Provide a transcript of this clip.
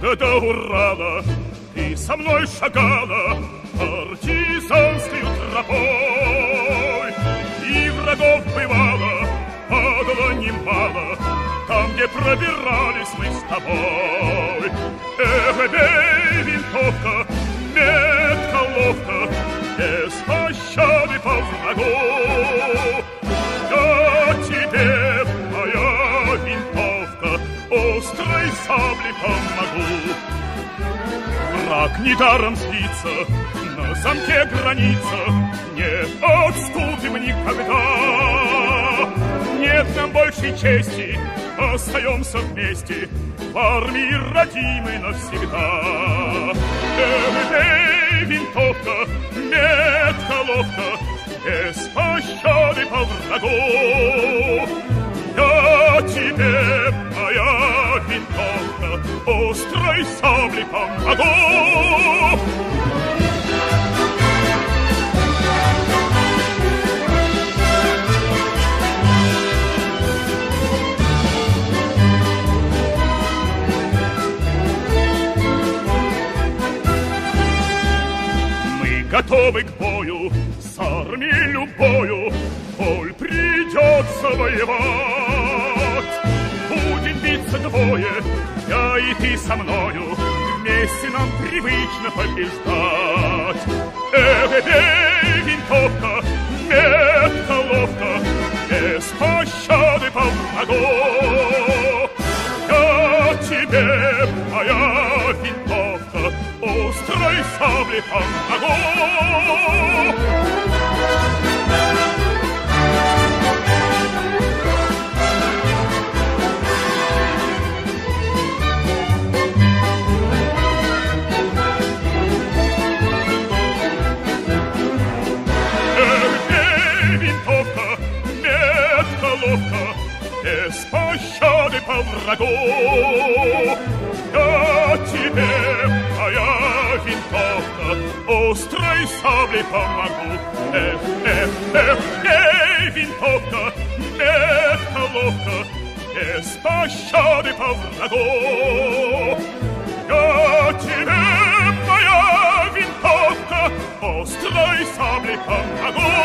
до Урала Ты со мной шагала партизанскую тропой. И врагов бывало, падало немало Там, где пробирались мы с тобой. Эх, бей, Острой саблей помогу Враг недаром злится, на замке граница, Не отступим никогда. Нет нам большей чести, остаемся вместе, В армии родимой навсегда. Эй, винтовка, метко ловко, Без пощады по врагу. Саблей помогу. Мы готовы к бою, с армией любою, Коль придется воевать. Будем биться двое, я и ты со мною, Вместе нам привычно побеждать. Эх, бей, винтовка, метко ловко, Без пощады по врагу. Я тебе, моя винтовка, Острой саблей помогу. Без пощады по врагу. Я тебе, моя винтовка, Острой саблей помогу. Эх, эх, эх, эй, винтовка, метко ловко, Без пощады по врагу. Я тебе, моя винтовка, Острой саблей помогу.